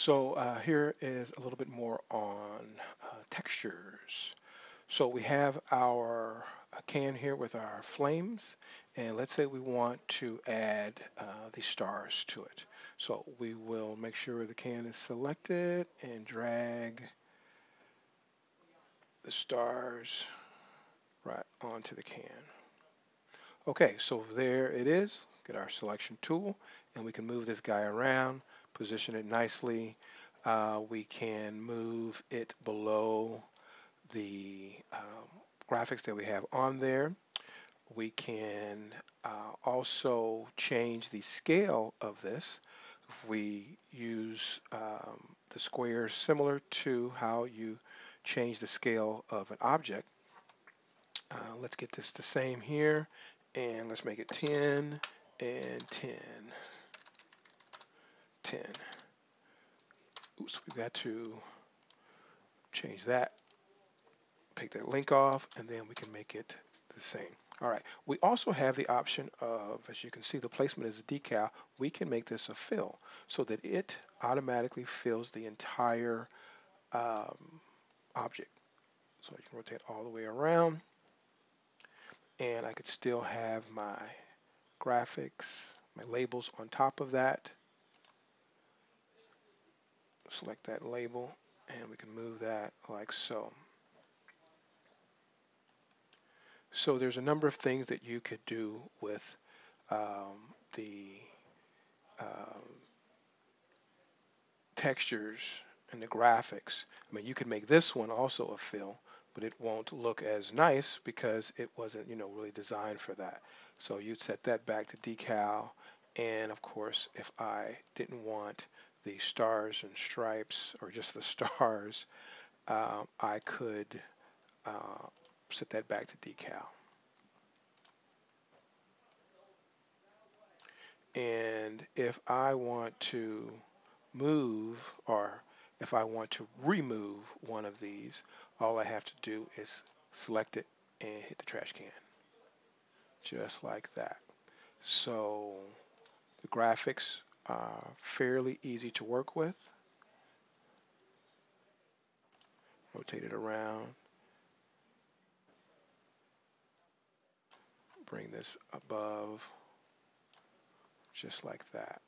So uh, here is a little bit more on uh, textures. So we have our can here with our flames and let's say we want to add uh, the stars to it. So we will make sure the can is selected and drag the stars right onto the can. Okay, so there it is. Get our selection tool and we can move this guy around, position it nicely. Uh, we can move it below the um, graphics that we have on there. We can uh, also change the scale of this. If we use um, the squares similar to how you change the scale of an object. Uh, let's get this the same here and let's make it 10 and 10. 10. Oops, we've got to change that, take that link off, and then we can make it the same. All right, we also have the option of, as you can see, the placement is a decal. We can make this a fill so that it automatically fills the entire um, object. So I can rotate all the way around and I could still have my graphics, my labels on top of that. Select that label and we can move that like so. So there's a number of things that you could do with um, the um, textures and the graphics. I mean, you could make this one also a fill, but it won't look as nice because it wasn't, you know, really designed for that. So you'd set that back to decal. And of course, if I didn't want the stars and stripes or just the stars, uh, I could uh, set that back to decal. And if I want to move or if I want to remove one of these, all I have to do is select it and hit the trash can. Just like that. So the graphics are fairly easy to work with. Rotate it around. Bring this above, just like that.